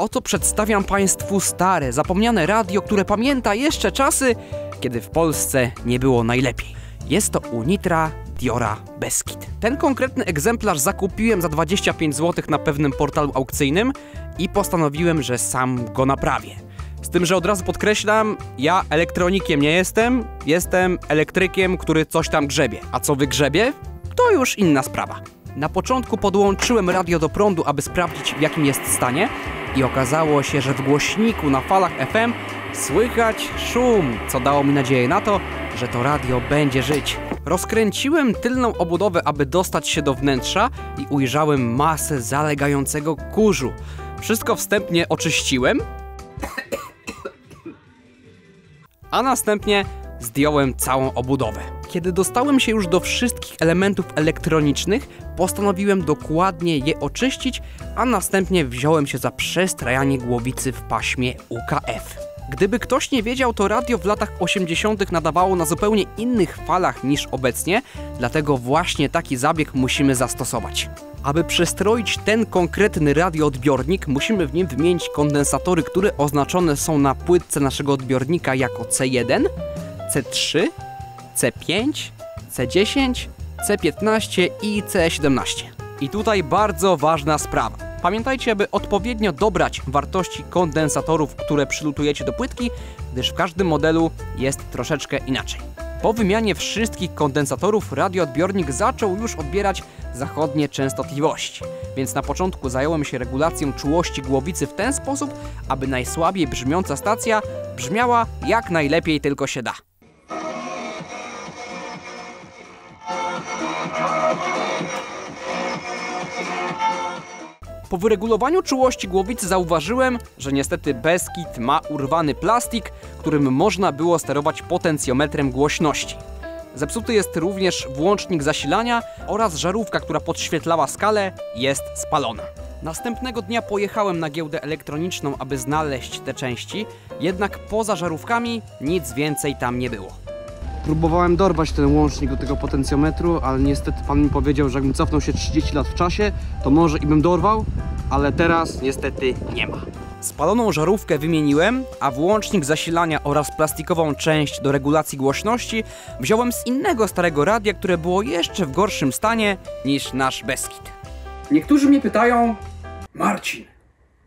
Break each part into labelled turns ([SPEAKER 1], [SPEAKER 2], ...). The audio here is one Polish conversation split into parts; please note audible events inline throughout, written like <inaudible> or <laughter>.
[SPEAKER 1] Oto przedstawiam Państwu stare, zapomniane radio, które pamięta jeszcze czasy, kiedy w Polsce nie było najlepiej. Jest to Unitra Diora Beskid. Ten konkretny egzemplarz zakupiłem za 25 zł na pewnym portalu aukcyjnym i postanowiłem, że sam go naprawię. Z tym, że od razu podkreślam, ja elektronikiem nie jestem, jestem elektrykiem, który coś tam grzebie. A co wygrzebie? To już inna sprawa. Na początku podłączyłem radio do prądu, aby sprawdzić w jakim jest stanie i okazało się, że w głośniku na falach FM słychać szum, co dało mi nadzieję na to, że to radio będzie żyć. Rozkręciłem tylną obudowę, aby dostać się do wnętrza i ujrzałem masę zalegającego kurzu. Wszystko wstępnie oczyściłem, a następnie zdjąłem całą obudowę. Kiedy dostałem się już do wszystkich elementów elektronicznych, postanowiłem dokładnie je oczyścić, a następnie wziąłem się za przestrajanie głowicy w paśmie UKF. Gdyby ktoś nie wiedział, to radio w latach 80. nadawało na zupełnie innych falach niż obecnie, dlatego właśnie taki zabieg musimy zastosować. Aby przestroić ten konkretny radioodbiornik, musimy w nim wymienić kondensatory, które oznaczone są na płytce naszego odbiornika jako C1, C3, C5, C10, C15 i C17. I tutaj bardzo ważna sprawa. Pamiętajcie, aby odpowiednio dobrać wartości kondensatorów, które przylutujecie do płytki, gdyż w każdym modelu jest troszeczkę inaczej. Po wymianie wszystkich kondensatorów radioodbiornik zaczął już odbierać zachodnie częstotliwości, więc na początku zająłem się regulacją czułości głowicy w ten sposób, aby najsłabiej brzmiąca stacja brzmiała jak najlepiej tylko się da. Po wyregulowaniu czułości głowicy zauważyłem, że niestety Beskid ma urwany plastik, którym można było sterować potencjometrem głośności. Zepsuty jest również włącznik zasilania oraz żarówka, która podświetlała skalę, jest spalona. Następnego dnia pojechałem na giełdę elektroniczną, aby znaleźć te części, jednak poza żarówkami nic więcej tam nie było. Próbowałem dorwać ten łącznik do tego potencjometru, ale niestety pan mi powiedział, że jakbym cofnął się 30 lat w czasie, to może i bym dorwał, ale teraz niestety nie ma. Spaloną żarówkę wymieniłem, a włącznik zasilania oraz plastikową część do regulacji głośności wziąłem z innego starego radia, które było jeszcze w gorszym stanie niż nasz Beskid. Niektórzy mnie pytają, Marcin,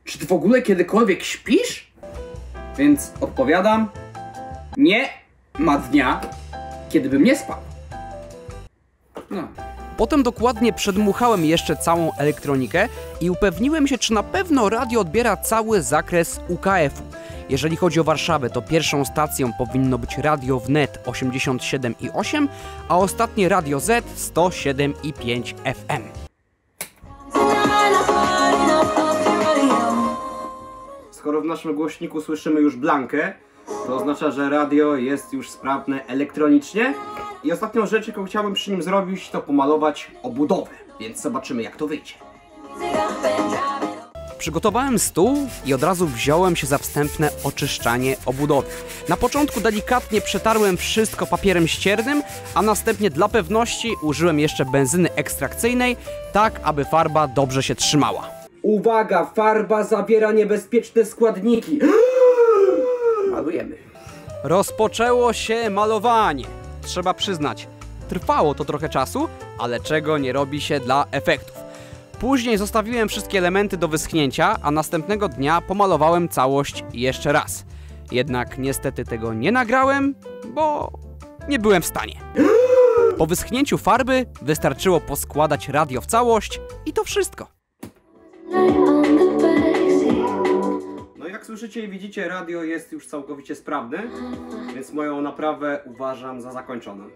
[SPEAKER 1] czy ty w ogóle kiedykolwiek śpisz? Więc odpowiadam, nie ma dnia, kiedy bym nie spał. No. Potem dokładnie przedmuchałem jeszcze całą elektronikę i upewniłem się, czy na pewno radio odbiera cały zakres UKF-u. Jeżeli chodzi o Warszawę, to pierwszą stacją powinno być radio wnet 87,8, a ostatnie radio Z 107,5 FM. Skoro w naszym głośniku słyszymy już blankę, to oznacza, że radio jest już sprawne elektronicznie. I ostatnią rzecz, jaką chciałbym przy nim zrobić, to pomalować obudowę. Więc zobaczymy, jak to wyjdzie. Przygotowałem stół i od razu wziąłem się za wstępne oczyszczanie obudowy. Na początku delikatnie przetarłem wszystko papierem ściernym, a następnie dla pewności użyłem jeszcze benzyny ekstrakcyjnej, tak aby farba dobrze się trzymała. Uwaga, farba zawiera niebezpieczne składniki. <gasps> Malujemy. Rozpoczęło się malowanie. Trzeba przyznać, trwało to trochę czasu, ale czego nie robi się dla efektów. Później zostawiłem wszystkie elementy do wyschnięcia, a następnego dnia pomalowałem całość jeszcze raz. Jednak niestety tego nie nagrałem, bo nie byłem w stanie. <gasps> Po wyschnięciu farby wystarczyło poskładać radio w całość i to wszystko. Jak słyszycie i widzicie, radio jest już całkowicie sprawne, więc moją naprawę uważam za zakończoną.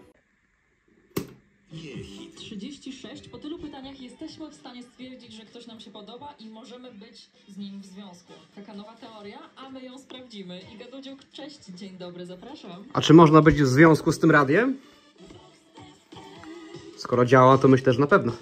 [SPEAKER 2] 36. Po tylu pytaniach jesteśmy w stanie stwierdzić, że ktoś nam się podoba i możemy być z nim w związku. Taka nowa teoria, a my ją sprawdzimy. Iga Dudziuk, cześć, dzień dobry, zapraszam.
[SPEAKER 1] A czy można być w związku z tym radiem? Skoro działa, to myślę, że na pewno.